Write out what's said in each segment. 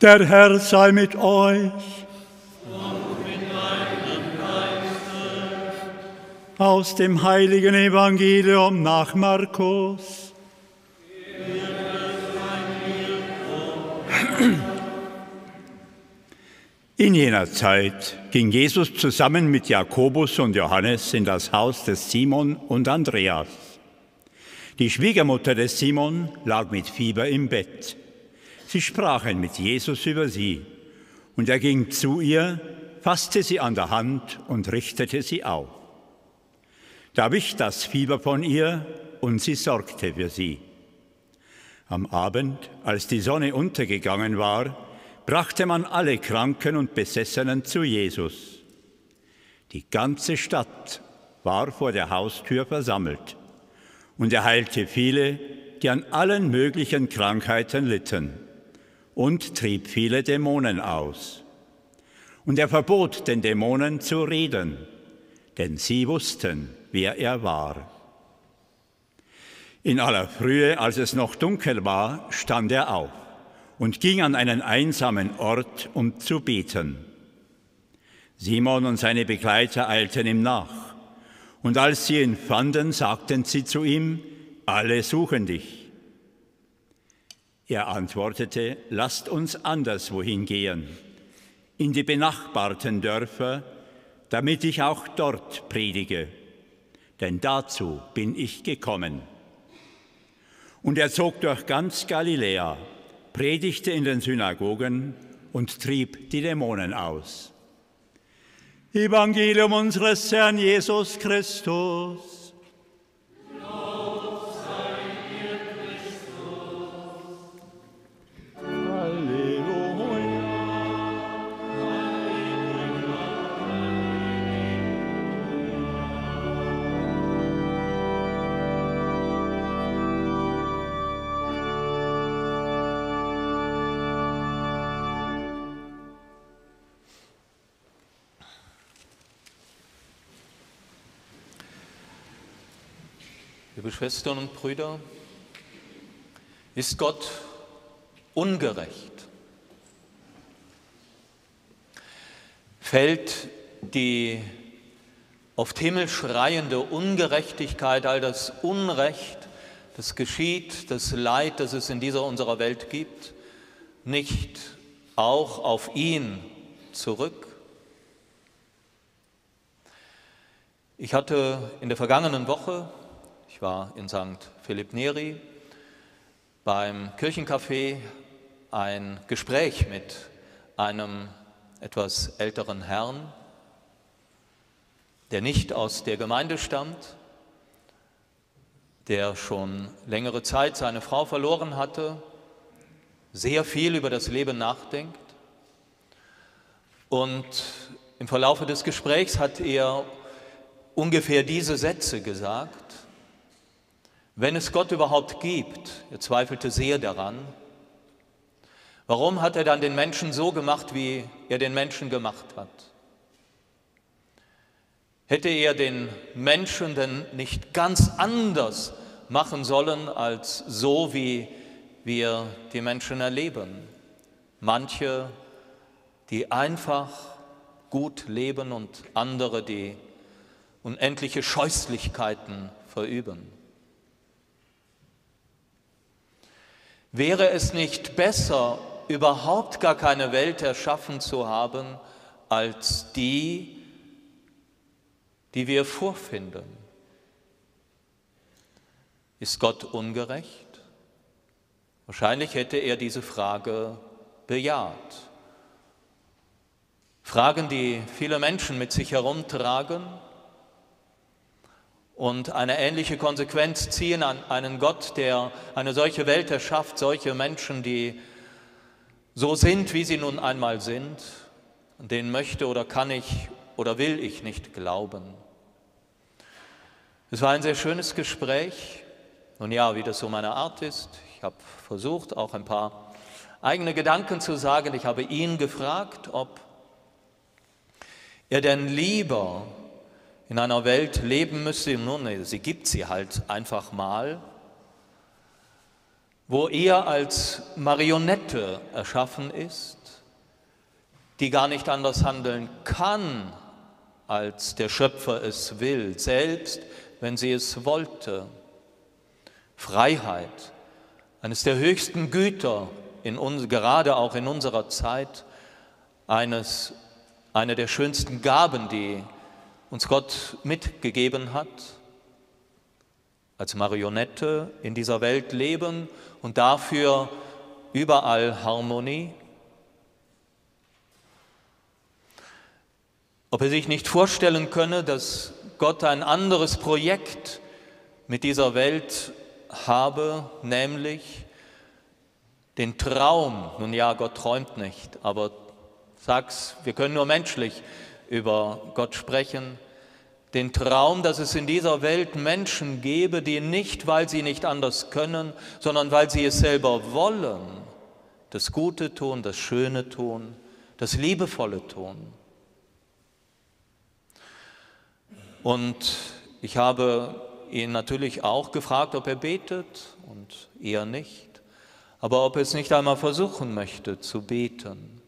Der Herr sei mit euch. Aus dem heiligen Evangelium nach Markus. In jener Zeit ging Jesus zusammen mit Jakobus und Johannes in das Haus des Simon und Andreas. Die Schwiegermutter des Simon lag mit Fieber im Bett. Sie sprachen mit Jesus über sie, und er ging zu ihr, fasste sie an der Hand und richtete sie auf. Da wich das Fieber von ihr, und sie sorgte für sie. Am Abend, als die Sonne untergegangen war, brachte man alle Kranken und Besessenen zu Jesus. Die ganze Stadt war vor der Haustür versammelt und er heilte viele, die an allen möglichen Krankheiten litten und trieb viele Dämonen aus. Und er verbot den Dämonen zu reden, denn sie wussten, wer er war. In aller Frühe, als es noch dunkel war, stand er auf und ging an einen einsamen Ort, um zu beten. Simon und seine Begleiter eilten ihm nach. Und als sie ihn fanden, sagten sie zu ihm, alle suchen dich. Er antwortete, lasst uns anderswohin gehen, in die benachbarten Dörfer, damit ich auch dort predige, denn dazu bin ich gekommen. Und er zog durch ganz Galiläa, predigte in den Synagogen und trieb die Dämonen aus. Evangelium unseres Herrn Jesus Christus. Liebe Schwestern und Brüder, ist Gott ungerecht? Fällt die oft himmelschreiende Ungerechtigkeit, all das Unrecht, das geschieht, das Leid, das es in dieser unserer Welt gibt, nicht auch auf ihn zurück? Ich hatte in der vergangenen Woche ich war in St. Philipp Neri beim Kirchencafé ein Gespräch mit einem etwas älteren Herrn, der nicht aus der Gemeinde stammt, der schon längere Zeit seine Frau verloren hatte, sehr viel über das Leben nachdenkt. Und im Verlaufe des Gesprächs hat er ungefähr diese Sätze gesagt. Wenn es Gott überhaupt gibt, er zweifelte sehr daran, warum hat er dann den Menschen so gemacht, wie er den Menschen gemacht hat? Hätte er den Menschen denn nicht ganz anders machen sollen als so, wie wir die Menschen erleben? Manche, die einfach gut leben und andere, die unendliche Scheußlichkeiten verüben. Wäre es nicht besser, überhaupt gar keine Welt erschaffen zu haben, als die, die wir vorfinden? Ist Gott ungerecht? Wahrscheinlich hätte er diese Frage bejaht. Fragen, die viele Menschen mit sich herumtragen, und eine ähnliche Konsequenz ziehen an einen Gott, der eine solche Welt erschafft, solche Menschen, die so sind, wie sie nun einmal sind, denen möchte oder kann ich oder will ich nicht glauben. Es war ein sehr schönes Gespräch. Und ja, wie das so meine Art ist, ich habe versucht, auch ein paar eigene Gedanken zu sagen. Ich habe ihn gefragt, ob er denn lieber in einer Welt leben müsste, nun, sie gibt sie halt einfach mal, wo er als Marionette erschaffen ist, die gar nicht anders handeln kann, als der Schöpfer es will, selbst wenn sie es wollte. Freiheit, eines der höchsten Güter, in uns, gerade auch in unserer Zeit, eines, eine der schönsten Gaben, die uns Gott mitgegeben hat, als Marionette in dieser Welt leben und dafür überall Harmonie. Ob er sich nicht vorstellen könne, dass Gott ein anderes Projekt mit dieser Welt habe, nämlich den Traum, nun ja, Gott träumt nicht, aber sag's, wir können nur menschlich über Gott sprechen, den Traum, dass es in dieser Welt Menschen gebe, die nicht, weil sie nicht anders können, sondern weil sie es selber wollen, das Gute tun, das Schöne tun, das Liebevolle tun. Und ich habe ihn natürlich auch gefragt, ob er betet und er nicht, aber ob er es nicht einmal versuchen möchte zu beten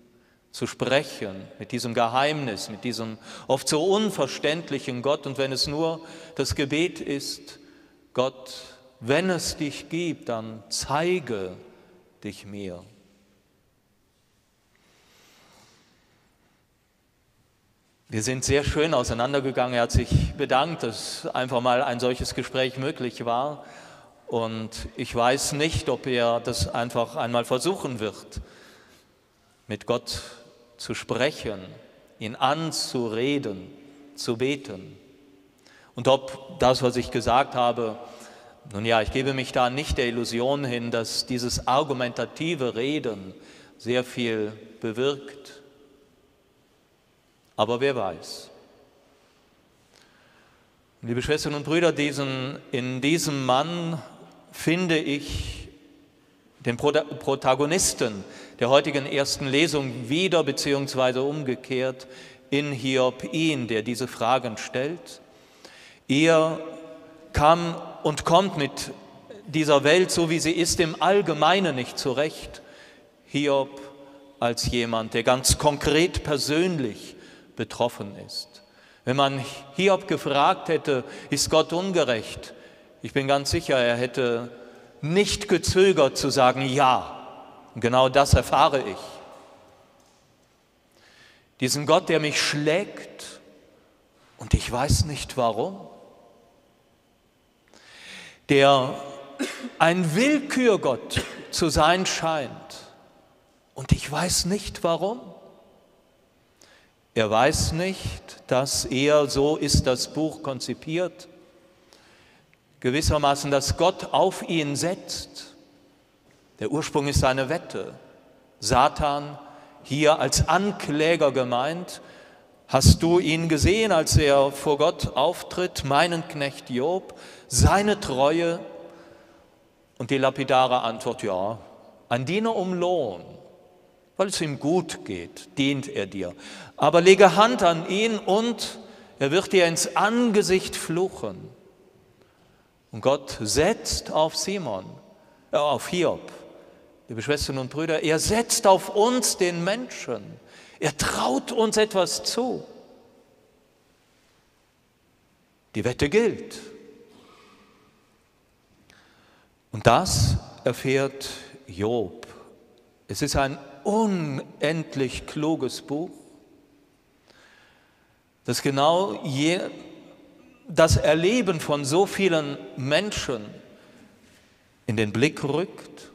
zu sprechen mit diesem Geheimnis, mit diesem oft so unverständlichen Gott. Und wenn es nur das Gebet ist, Gott, wenn es dich gibt, dann zeige dich mir. Wir sind sehr schön auseinandergegangen. Er hat sich bedankt, dass einfach mal ein solches Gespräch möglich war. Und ich weiß nicht, ob er das einfach einmal versuchen wird, mit Gott zu sprechen, ihn anzureden, zu beten. Und ob das, was ich gesagt habe, nun ja, ich gebe mich da nicht der Illusion hin, dass dieses argumentative Reden sehr viel bewirkt. Aber wer weiß. Liebe Schwestern und Brüder, diesen, in diesem Mann finde ich den Protagonisten der heutigen ersten Lesung wieder beziehungsweise umgekehrt in Hiob ihn, der diese Fragen stellt. Er kam und kommt mit dieser Welt, so wie sie ist, im Allgemeinen nicht zurecht. Hiob als jemand, der ganz konkret persönlich betroffen ist. Wenn man Hiob gefragt hätte, ist Gott ungerecht? Ich bin ganz sicher, er hätte nicht gezögert zu sagen, ja, und genau das erfahre ich. Diesen Gott, der mich schlägt und ich weiß nicht warum. Der ein Willkürgott zu sein scheint und ich weiß nicht warum. Er weiß nicht, dass er, so ist das Buch konzipiert, gewissermaßen, dass Gott auf ihn setzt der Ursprung ist eine Wette. Satan hier als Ankläger gemeint. Hast du ihn gesehen, als er vor Gott auftritt, meinen Knecht Job, seine Treue? Und die lapidare Antwort, ja, ein Diener um Lohn, weil es ihm gut geht, dient er dir. Aber lege Hand an ihn und er wird dir ins Angesicht fluchen. Und Gott setzt auf Simon, äh, auf Hiob liebe Schwestern und Brüder, er setzt auf uns den Menschen. Er traut uns etwas zu. Die Wette gilt. Und das erfährt Job. Es ist ein unendlich kluges Buch, das genau je, das Erleben von so vielen Menschen in den Blick rückt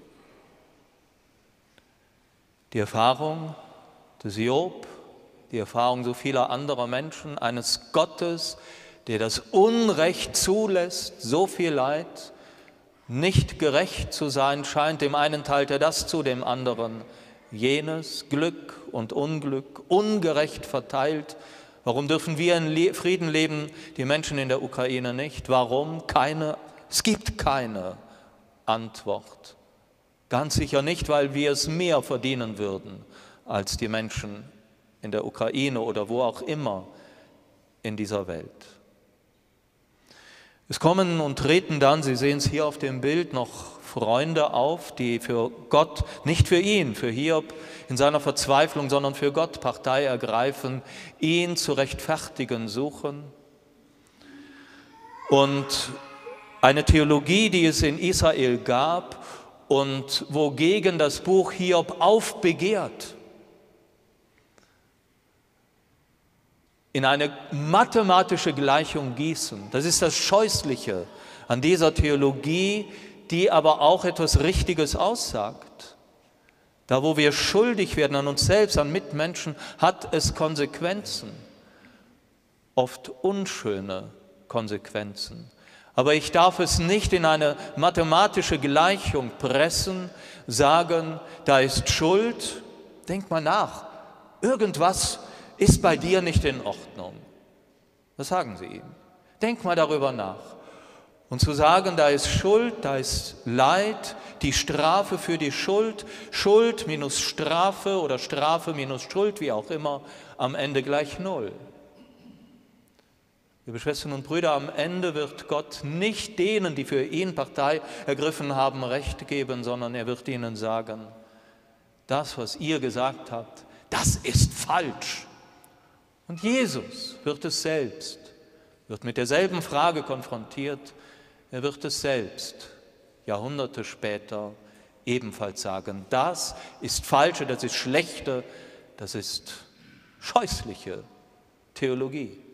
die Erfahrung des Job, die Erfahrung so vieler anderer Menschen, eines Gottes, der das Unrecht zulässt, so viel Leid, nicht gerecht zu sein scheint, dem einen teilt er das zu, dem anderen jenes, Glück und Unglück, ungerecht verteilt. Warum dürfen wir in Frieden leben, die Menschen in der Ukraine nicht? Warum? Keine, es gibt keine Antwort. Ganz sicher nicht, weil wir es mehr verdienen würden als die Menschen in der Ukraine oder wo auch immer in dieser Welt. Es kommen und treten dann, Sie sehen es hier auf dem Bild, noch Freunde auf, die für Gott, nicht für ihn, für Hiob in seiner Verzweiflung, sondern für Gott Partei ergreifen, ihn zu rechtfertigen suchen. Und eine Theologie, die es in Israel gab und wogegen das Buch Hiob aufbegehrt, in eine mathematische Gleichung gießen. Das ist das Scheußliche an dieser Theologie, die aber auch etwas Richtiges aussagt. Da, wo wir schuldig werden an uns selbst, an Mitmenschen, hat es Konsequenzen, oft unschöne Konsequenzen. Aber ich darf es nicht in eine mathematische Gleichung pressen, sagen, da ist Schuld. Denk mal nach, irgendwas ist bei dir nicht in Ordnung. Das sagen Sie ihm. Denk mal darüber nach. Und zu sagen, da ist Schuld, da ist Leid, die Strafe für die Schuld, Schuld minus Strafe oder Strafe minus Schuld, wie auch immer, am Ende gleich Null. Liebe Schwestern und Brüder, am Ende wird Gott nicht denen, die für ihn Partei ergriffen haben, Recht geben, sondern er wird ihnen sagen, das, was ihr gesagt habt, das ist falsch. Und Jesus wird es selbst, wird mit derselben Frage konfrontiert, er wird es selbst Jahrhunderte später ebenfalls sagen. Das ist falsche, das ist schlechte, das ist scheußliche Theologie.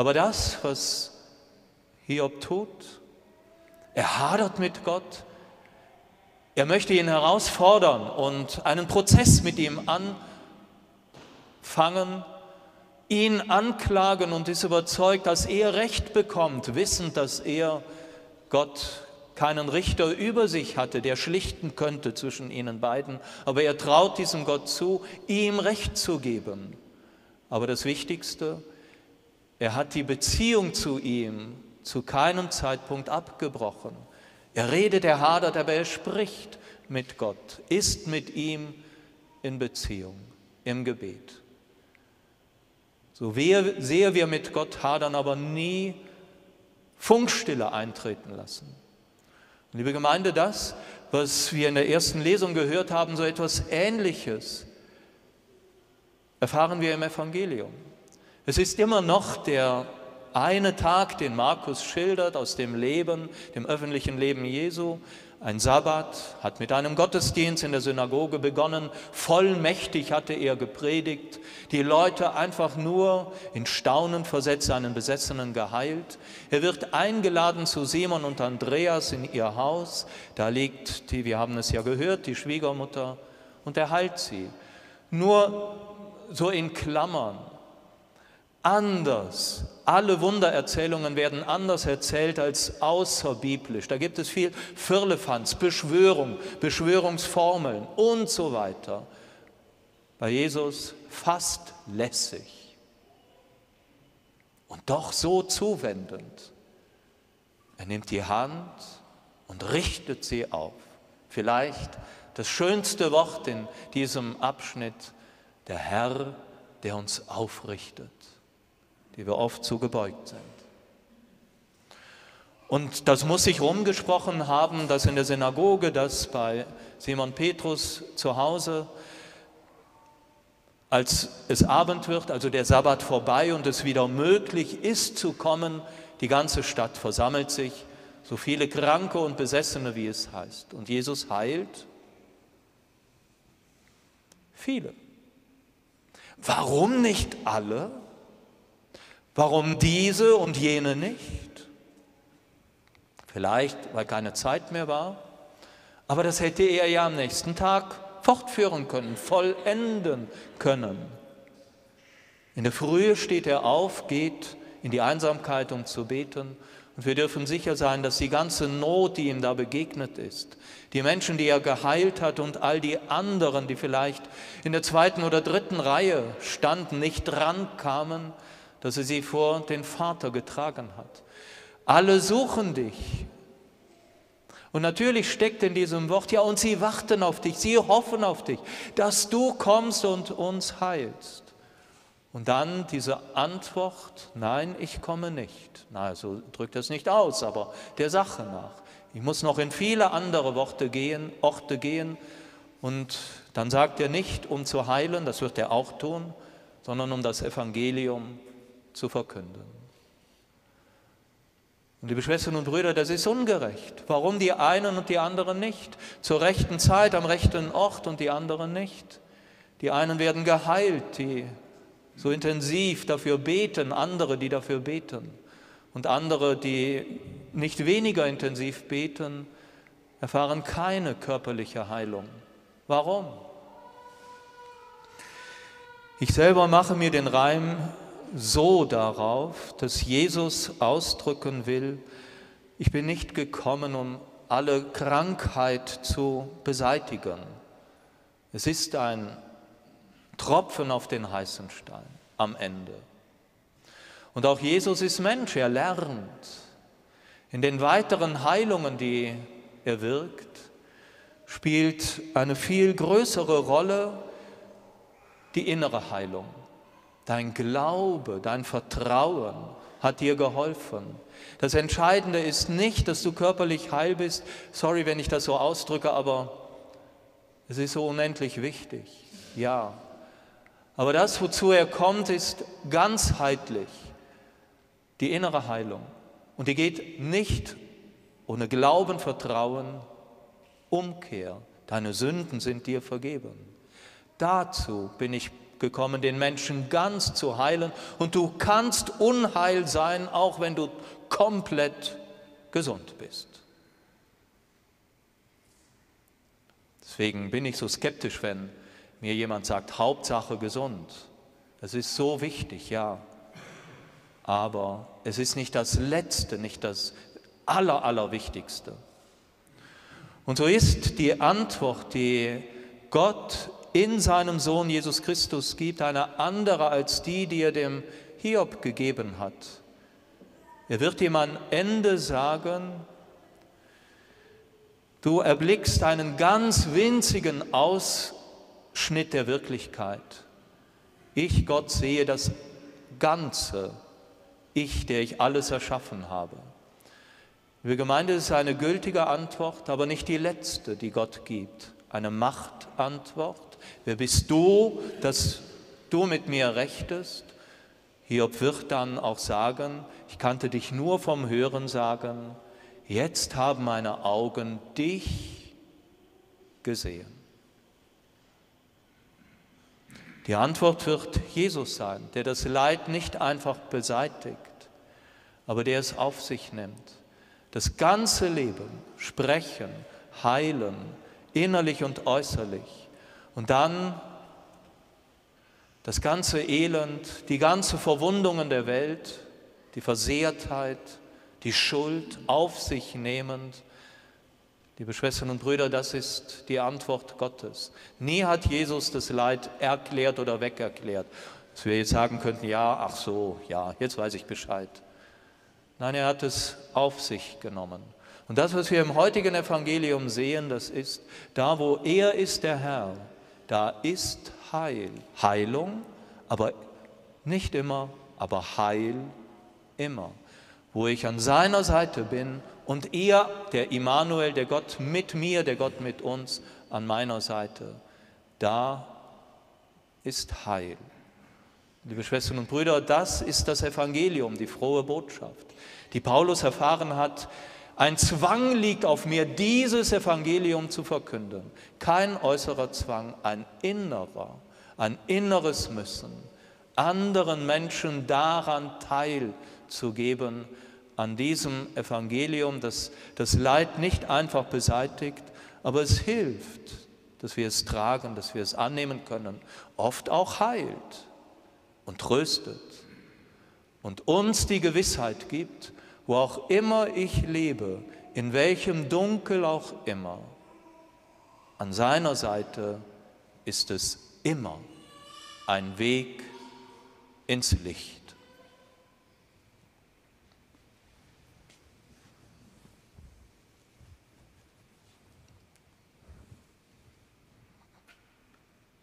Aber das, was Hiob tut, er hadert mit Gott, er möchte ihn herausfordern und einen Prozess mit ihm anfangen, ihn anklagen und ist überzeugt, dass er Recht bekommt, wissend, dass er Gott keinen Richter über sich hatte, der schlichten könnte zwischen ihnen beiden, aber er traut diesem Gott zu, ihm Recht zu geben. Aber das Wichtigste, er hat die Beziehung zu ihm zu keinem Zeitpunkt abgebrochen. Er redet, er hadert, aber er spricht mit Gott, ist mit ihm in Beziehung, im Gebet. So sehr wir mit Gott hadern, aber nie Funkstille eintreten lassen. Liebe Gemeinde, das, was wir in der ersten Lesung gehört haben, so etwas Ähnliches, erfahren wir im Evangelium. Es ist immer noch der eine Tag, den Markus schildert aus dem Leben, dem öffentlichen Leben Jesu, ein Sabbat, hat mit einem Gottesdienst in der Synagoge begonnen, vollmächtig hatte er gepredigt, die Leute einfach nur in Staunen versetzt, einen Besessenen geheilt. Er wird eingeladen zu Simon und Andreas in ihr Haus, da liegt die, wir haben es ja gehört, die Schwiegermutter und er heilt sie. Nur so in Klammern, anders. Alle Wundererzählungen werden anders erzählt als außerbiblisch. Da gibt es viel Firlefanz, Beschwörung, Beschwörungsformeln und so weiter. Bei Jesus fast lässig und doch so zuwendend. Er nimmt die Hand und richtet sie auf. Vielleicht das schönste Wort in diesem Abschnitt, der Herr, der uns aufrichtet die wir oft zu gebeugt sind. Und das muss sich rumgesprochen haben, dass in der Synagoge, dass bei Simon Petrus zu Hause, als es Abend wird, also der Sabbat vorbei und es wieder möglich ist zu kommen, die ganze Stadt versammelt sich, so viele Kranke und Besessene, wie es heißt. Und Jesus heilt viele. Warum nicht alle? Warum diese und jene nicht? Vielleicht, weil keine Zeit mehr war, aber das hätte er ja am nächsten Tag fortführen können, vollenden können. In der Frühe steht er auf, geht in die Einsamkeit, um zu beten. Und wir dürfen sicher sein, dass die ganze Not, die ihm da begegnet ist, die Menschen, die er geheilt hat und all die anderen, die vielleicht in der zweiten oder dritten Reihe standen, nicht drankamen, dass er sie vor den Vater getragen hat. Alle suchen dich. Und natürlich steckt in diesem Wort, ja, und sie warten auf dich, sie hoffen auf dich, dass du kommst und uns heilst. Und dann diese Antwort, nein, ich komme nicht. Na, so drückt es nicht aus, aber der Sache nach. Ich muss noch in viele andere Worte gehen, Orte gehen. Und dann sagt er nicht, um zu heilen, das wird er auch tun, sondern um das Evangelium zu verkünden. Und liebe Schwestern und Brüder, das ist ungerecht. Warum die einen und die anderen nicht? Zur rechten Zeit, am rechten Ort und die anderen nicht. Die einen werden geheilt, die so intensiv dafür beten, andere, die dafür beten. Und andere, die nicht weniger intensiv beten, erfahren keine körperliche Heilung. Warum? Ich selber mache mir den Reim so darauf, dass Jesus ausdrücken will, ich bin nicht gekommen, um alle Krankheit zu beseitigen. Es ist ein Tropfen auf den heißen Stein am Ende. Und auch Jesus ist Mensch, er lernt. In den weiteren Heilungen, die er wirkt, spielt eine viel größere Rolle die innere Heilung. Dein Glaube, dein Vertrauen hat dir geholfen. Das Entscheidende ist nicht, dass du körperlich heil bist. Sorry, wenn ich das so ausdrücke, aber es ist so unendlich wichtig. Ja, aber das, wozu er kommt, ist ganzheitlich die innere Heilung. Und die geht nicht ohne Glauben, Vertrauen, Umkehr. Deine Sünden sind dir vergeben. Dazu bin ich gekommen, den Menschen ganz zu heilen. Und du kannst unheil sein, auch wenn du komplett gesund bist. Deswegen bin ich so skeptisch, wenn mir jemand sagt, Hauptsache gesund. Das ist so wichtig, ja. Aber es ist nicht das Letzte, nicht das Aller, Allerwichtigste. Und so ist die Antwort, die Gott in seinem Sohn Jesus Christus gibt, eine andere als die, die er dem Hiob gegeben hat. Er wird ihm am Ende sagen, du erblickst einen ganz winzigen Aus Schnitt der Wirklichkeit. Ich, Gott, sehe das Ganze. Ich, der ich alles erschaffen habe. Liebe Gemeinde, ist eine gültige Antwort, aber nicht die letzte, die Gott gibt. Eine Machtantwort. Wer bist du, dass du mit mir rechtest? Hiob wird dann auch sagen, ich kannte dich nur vom Hören sagen, jetzt haben meine Augen dich gesehen. Die Antwort wird Jesus sein, der das Leid nicht einfach beseitigt, aber der es auf sich nimmt. Das ganze Leben, sprechen, heilen, innerlich und äußerlich. Und dann das ganze Elend, die ganze Verwundungen der Welt, die Versehrtheit, die Schuld auf sich nehmend Liebe Schwestern und Brüder, das ist die Antwort Gottes. Nie hat Jesus das Leid erklärt oder wegerklärt. Dass wir jetzt sagen könnten, ja, ach so, ja, jetzt weiß ich Bescheid. Nein, er hat es auf sich genommen. Und das, was wir im heutigen Evangelium sehen, das ist, da wo er ist der Herr, da ist Heil. Heilung, aber nicht immer, aber Heil immer. Wo ich an seiner Seite bin und er, der Immanuel, der Gott mit mir, der Gott mit uns an meiner Seite, da ist Heil. Liebe Schwestern und Brüder, das ist das Evangelium, die frohe Botschaft, die Paulus erfahren hat. Ein Zwang liegt auf mir, dieses Evangelium zu verkünden. Kein äußerer Zwang, ein innerer, ein inneres Müssen, anderen Menschen daran teilzugeben, an diesem Evangelium, das das Leid nicht einfach beseitigt, aber es hilft, dass wir es tragen, dass wir es annehmen können, oft auch heilt und tröstet und uns die Gewissheit gibt, wo auch immer ich lebe, in welchem Dunkel auch immer, an seiner Seite ist es immer ein Weg ins Licht.